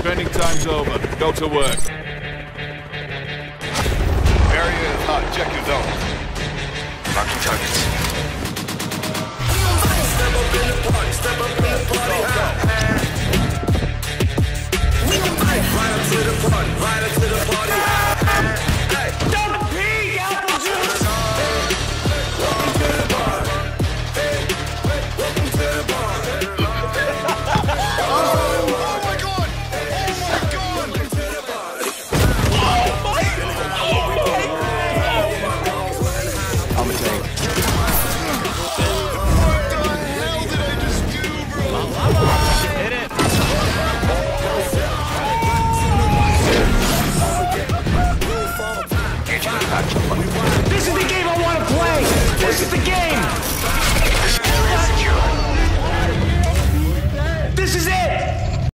Spending time's over. Go to work. Area is hot. Check your zone. Marking targets. Step up in the party. Step up in the party. Go, go. Right up to the. Right action.